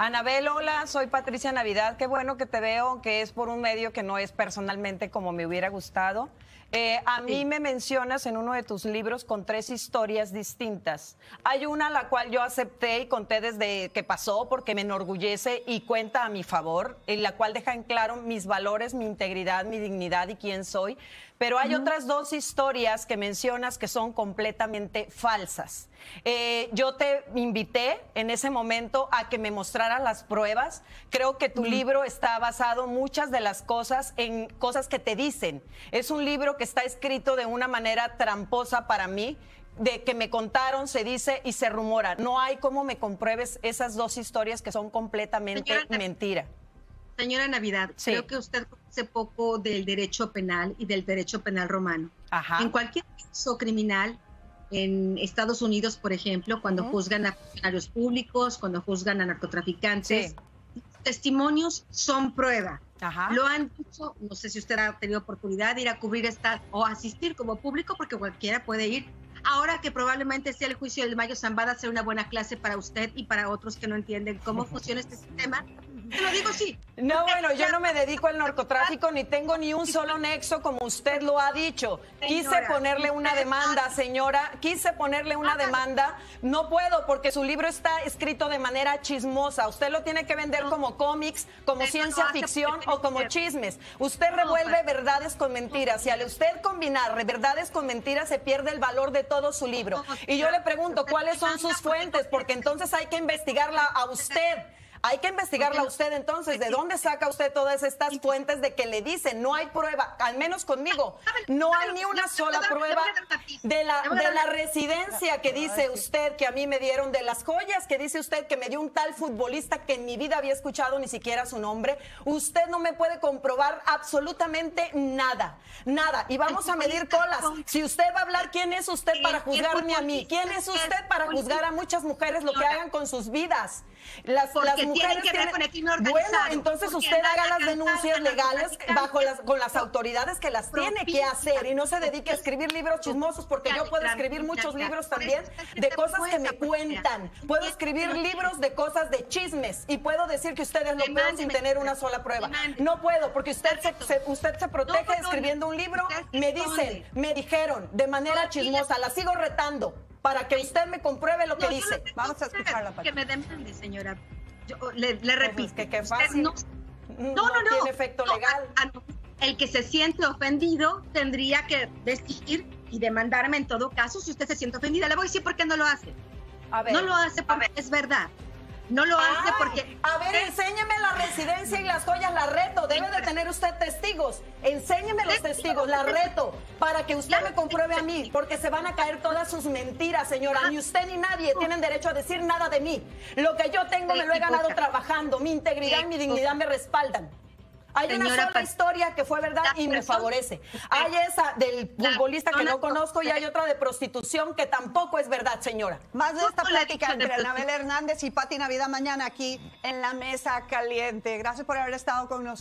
Anabel, hola, soy Patricia Navidad. Qué bueno que te veo, que es por un medio que no es personalmente como me hubiera gustado. Eh, a mí me mencionas en uno de tus libros con tres historias distintas. Hay una la cual yo acepté y conté desde que pasó porque me enorgullece y cuenta a mi favor, en la cual deja en claro mis valores, mi integridad, mi dignidad y quién soy. Pero hay otras dos historias que mencionas que son completamente falsas. Eh, yo te invité en ese momento a que me mostraras las pruebas. Creo que tu libro está basado muchas de las cosas en cosas que te dicen. Es un libro que está escrito de una manera tramposa para mí de que me contaron, se dice y se rumora. No hay cómo me compruebes esas dos historias que son completamente mentira. Señora Navidad, creo que usted conoce poco del derecho penal y del derecho penal romano. En cualquier caso criminal, en Estados Unidos, por ejemplo, cuando juzgan a funcionarios públicos, cuando juzgan a narcotraficantes, testimonios son prueba. Lo han dicho, no sé si usted ha tenido oportunidad de ir a cubrir esta o asistir como público, porque cualquiera puede ir. Ahora que probablemente sea el juicio del Mayo Zambada, ser una buena clase para usted y para otros que no entienden cómo funciona este sistema, te lo digo sí. No, bueno, yo no me dedico al narcotráfico ni tengo ni un solo nexo como usted lo ha dicho. Quise ponerle una demanda, señora, quise ponerle una demanda. No puedo porque su libro está escrito de manera chismosa. Usted lo tiene que vender como cómics, como ciencia ficción o como chismes. Usted revuelve verdades con mentiras y al usted combinar verdades con mentiras se pierde el valor de todo su libro. Y yo le pregunto, ¿cuáles son sus fuentes? Porque entonces hay que investigarla a usted. Hay que investigarla usted entonces. ¿De dónde saca usted todas estas fuentes de que le dicen no hay prueba? Al menos conmigo, no hay ni una sola prueba de la, de la residencia que dice usted que a mí me dieron, de las joyas que dice usted que me dio un tal futbolista que en mi vida había escuchado ni siquiera su nombre. Usted no me puede comprobar absolutamente nada, nada. Y vamos a medir colas. Si usted va a hablar, ¿quién es usted para juzgarme a mí? ¿Quién es usted para juzgar a muchas mujeres lo que hagan con sus vidas? Las, las mujeres que ver con el crimen organizado. Bueno, entonces usted haga las denuncias legales bajo las, con las autoridades que las tiene que hacer y no se dedique a escribir libros chismosos porque yo puedo escribir muchos libros también de cosas que me cuentan. Puedo escribir libros de cosas de chismes y puedo decir que ustedes lo pueden sin tener una sola prueba. No puedo porque usted se, usted se protege escribiendo un libro. Me dicen, me dijeron de manera chismosa, la sigo retando para que usted me compruebe lo que dice. Vamos a escucharla. Que me demande, señora. Yo le, le pues repito. que qué fácil. No, no, no, no. Tiene efecto legal. el que se siente ofendido tendría que decir y demandarme en todo caso si usted se siente ofendida. Le voy a decir por qué no lo hace. A ver, no lo hace porque es verdad. No lo hace porque. A ver, enséñeme la residencia y las joyas, la reto. Debe de tener usted testigos. Enséñeme los testigos, la reto, para que usted me compruebe a mí, porque se van a caer todas sus mentiras, señora. Ni usted ni nadie tienen derecho a decir nada de mí. Lo que yo tengo me lo he ganado trabajando. Mi integridad y mi dignidad me respaldan. Hay una sola historia que fue verdad y me favorece. Hay esa del futbolista que no conozco y hay otra de prostitución que tampoco es verdad, señora. Más de esta plática entre Anabel Hernández y Pati Navidad mañana aquí en la mesa caliente. Gracias por haber estado con nosotros.